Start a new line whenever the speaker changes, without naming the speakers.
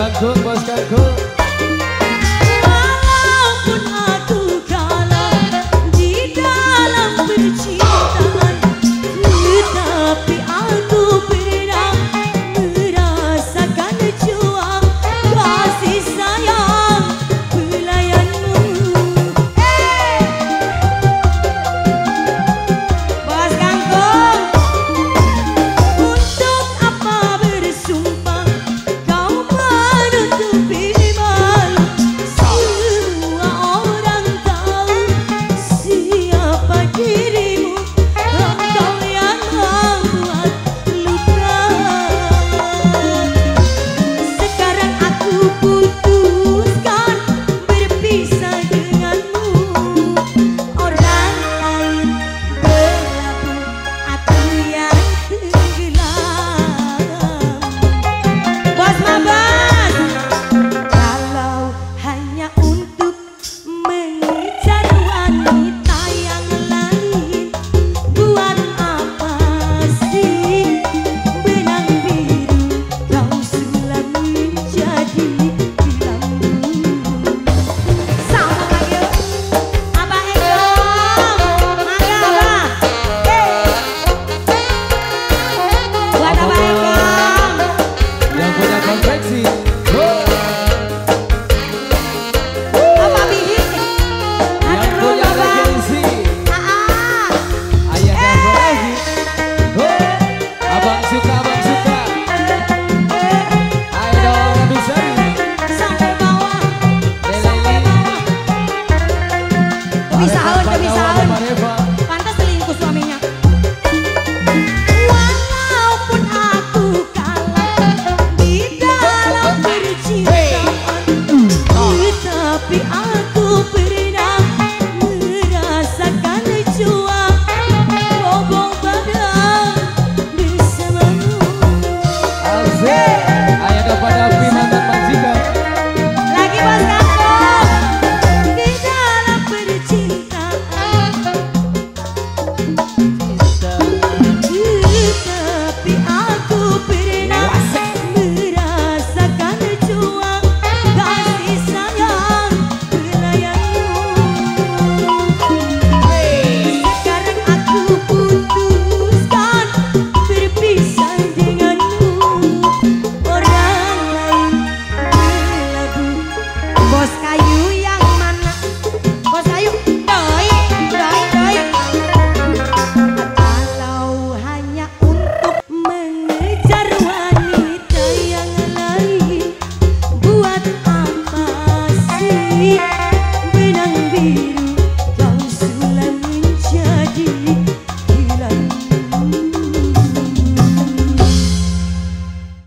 Kangkung, bos Kangkung
没信号，没信号。